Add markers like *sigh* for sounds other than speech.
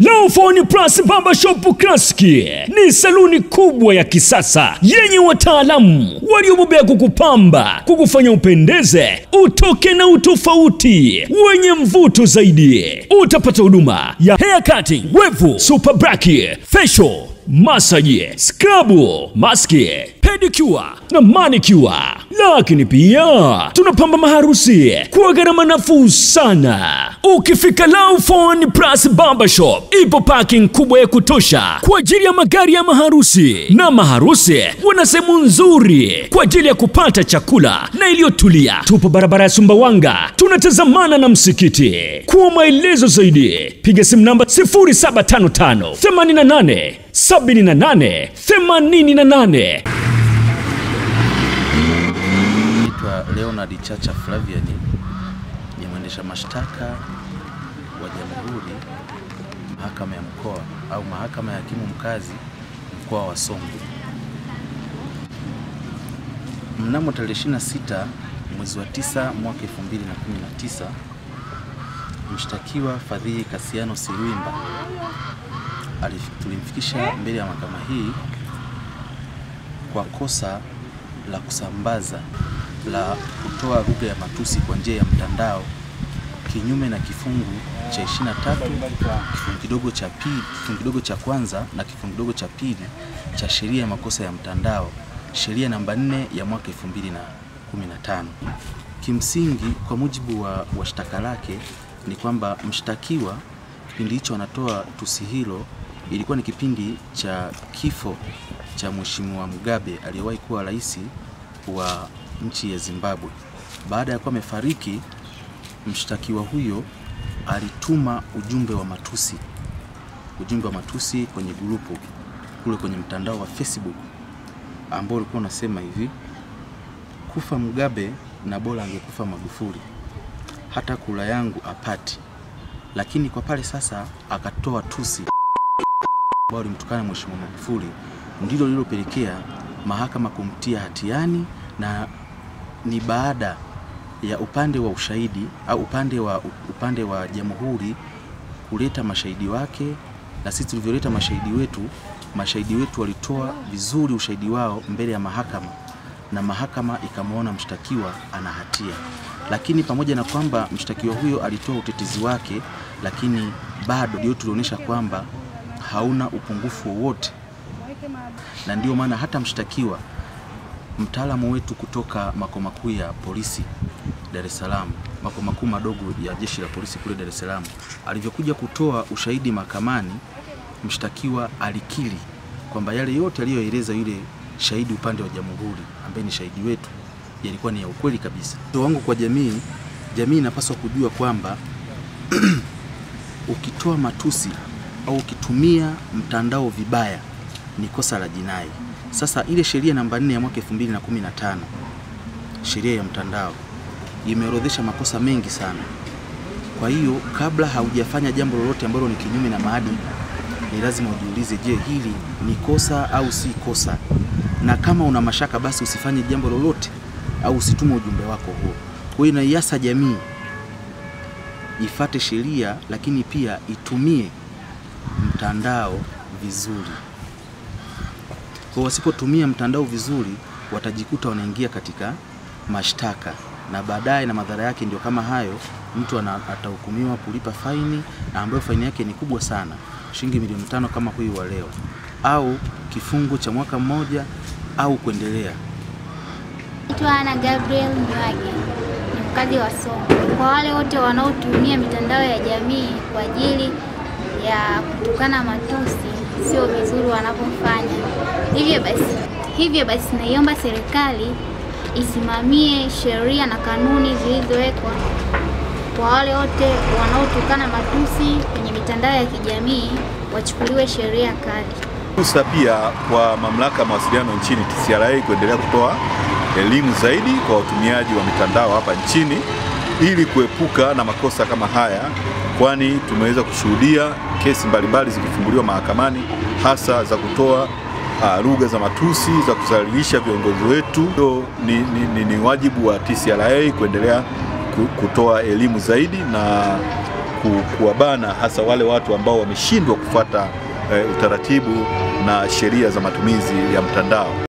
Lawfone Plus Barbershop Classic ni saluni kubwa ya kisasa yenye wataalamu waliobobea kukupamba, kukufanya upendeze, utoke na utofauti wenye mvuto zaidi. Utapata huduma ya hair cutting, wevu, super braki, facial massage, scrub, maski, pedicure na manicure. Lakini pia tunapamba maharusi kwa gharama nafuu sana. Ukifika Laufon Plus Barbershop, ipo parking kubwa ya kutosha kwa ajili ya magari ya maharusi, na maharusi wana sehemu nzuri kwa ajili ya kupata chakula na iliyotulia. Tupo barabara ya Sumbawanga, tunatazamana na msikiti. Kwa maelezo zaidi, piga simu namba 0755 88 78 88. Leonard Chacha Flavian, ni mwendesha mashtaka wa Jamhuri mahakama ya mkoa au mahakama ya hakimu mkazi mkoa wa Songwe. Mnamo tarehe 26 mwezi wa 9 mwaka 2019 mshtakiwa Fadhili Kasiano Silwimba alif- tulimfikisha mbele ya mahakama hii kwa kosa la kusambaza la kutoa lugha ya matusi kwa njia ya mtandao kinyume na kifungu cha 23 kifungu kidogo cha pili, kifungu kidogo cha kwanza na kifungu kidogo cha pili cha sheria ya makosa ya mtandao, sheria namba 4 ya mwaka 2015. Kimsingi, kwa mujibu wa, wa shtaka lake ni kwamba mshtakiwa kipindi hicho anatoa tusi hilo, ilikuwa ni kipindi cha kifo cha Mheshimiwa Mugabe aliyewahi kuwa rais wa nchi ya Zimbabwe. Baada ya kuwa amefariki, mshtakiwa huyo alituma ujumbe wa matusi, ujumbe wa matusi kwenye grupu kule kwenye mtandao wa Facebook ambao ulikuwa unasema hivi: kufa Mugabe na bora angekufa Magufuli, hata kula yangu apati. Lakini kwa pale sasa akatoa tusi ambao alimtukana Mheshimiwa Magufuli, ndilo lililopelekea mahakama kumtia hatiani na ni baada ya upande wa ushahidi au upande wa upande wa jamhuri kuleta mashahidi wake, na sisi tulivyoleta mashahidi wetu, mashahidi wetu walitoa vizuri ushahidi wao mbele ya mahakama, na mahakama ikamwona mshtakiwa ana hatia. Lakini pamoja na kwamba mshtakiwa huyo alitoa utetezi wake, lakini bado ndio tulionyesha kwamba hauna upungufu wowote, na ndio maana hata mshtakiwa mtaalamu wetu kutoka makao makuu ya polisi Dar es Salaam, makao makuu madogo ya jeshi la polisi kule Dar es Salaam, alivyokuja kutoa ushahidi mahakamani, mshtakiwa alikiri kwamba yale yote aliyoeleza yule shahidi upande wa jamhuri ambaye ni shahidi wetu yalikuwa ni ya ukweli kabisa. Wito wangu kwa jamii, jamii inapaswa kujua kwamba *clears throat* ukitoa matusi au ukitumia mtandao vibaya ni kosa la jinai. Sasa ile sheria namba 4 ya mwaka 2015 sheria ya mtandao imeorodhesha makosa mengi sana. Kwa hiyo kabla haujafanya jambo lolote ambalo ni kinyume na maadili, ni lazima ujiulize, je, hili ni kosa au si kosa? Na kama una mashaka, basi usifanye jambo lolote au usitume ujumbe wako huo. Kwa hiyo naiasa jamii ifate sheria, lakini pia itumie mtandao vizuri. Kwa wasipotumia mtandao vizuri, watajikuta wanaingia katika mashtaka na baadaye, na madhara yake ndio kama hayo, mtu atahukumiwa kulipa faini na ambayo faini yake ni kubwa sana, shilingi milioni tano kama huyu wa leo, au kifungo cha mwaka mmoja au kuendelea. Ana Gabriel Nywage, ni mkazi wa Songwe. Kwa wale wote wanaotumia mitandao ya jamii kwa ajili ya kutukana matusi, sio vizuri wanapofanya hivyo. Basi hivyo basi, naiomba serikali isimamie sheria na kanuni zilizowekwa kwa wale wote wanaotukana matusi kwenye mitandao ya kijamii, wachukuliwe sheria kali. Fursa pia kwa mamlaka ya mawasiliano nchini TCRA kuendelea kutoa elimu zaidi kwa watumiaji wa mitandao hapa nchini ili kuepuka na makosa kama haya, kwani tumeweza kushuhudia kesi mbalimbali zikifunguliwa mahakamani hasa za kutoa uh, lugha za matusi za kudhalilisha viongozi wetu. Hiyo ni, ni, ni, ni wajibu wa TCRA kuendelea kutoa elimu zaidi na kuwabana hasa wale watu ambao wameshindwa kufuata e, utaratibu na sheria za matumizi ya mtandao.